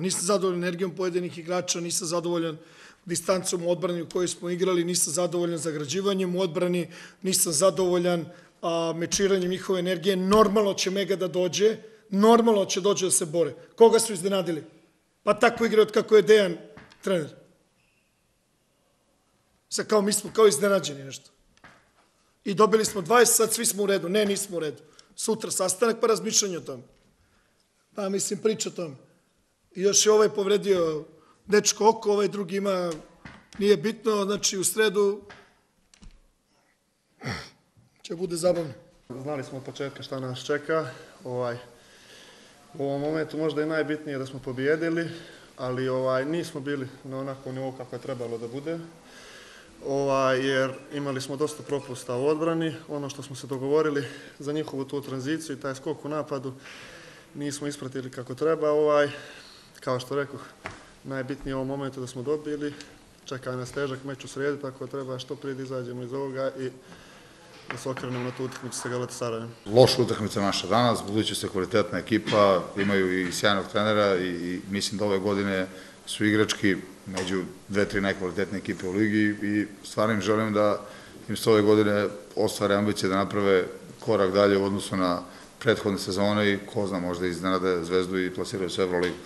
Nisam zadovoljan energijom pojedinih igrača, nisam zadovoljan distancom u odbrani u kojoj smo igrali, nisam zadovoljan zagrađivanjem u odbrani, nisam zadovoljan a, mečiranjem njihove energije. Normalno će Mega da dođe, normalno će dođe da se bore. Koga su iznenadili? Pa tako igra od kako je Dejan trener. Sad kao mi smo kao iznenađeni nešto. I dobili smo 20, sad svi smo u redu. Ne, nismo u redu. Sutra sastanak pa razmišljanje o tome. Pa mislim priča o tome. I još je ovaj povredio dečko oko, ovaj drugi ima, nije bitno, znači u sredu će bude zabavno. Znali smo od početka šta nas čeka. Ovaj, u ovom momentu možda i najbitnije da smo pobijedili, ali ovaj, nismo bili na onako nivou kako je trebalo da bude. Ovaj, jer imali smo dosta propusta u odbrani, ono što smo se dogovorili za njihovu tu tranziciju i taj skok u napadu nismo ispratili kako treba. Ovaj, kao što rekoh, najbitnije u ovom momentu da smo dobili, čeka nas težak meč u sredu, tako da treba što prije da izađemo iz ovoga i da se okrenemo na tu utakmicu sa Galatasarajem. Loša utakmica naša danas, budući se kvalitetna ekipa, imaju i sjajnog trenera i, i mislim da ove godine su igrački među dve, tri najkvalitetne ekipe u ligi i stvarno im želim da im se ove godine ostvare ambicije da naprave korak dalje u odnosu na prethodne sezone i ko zna možda iznenade zvezdu i plasiraju se Euroligu.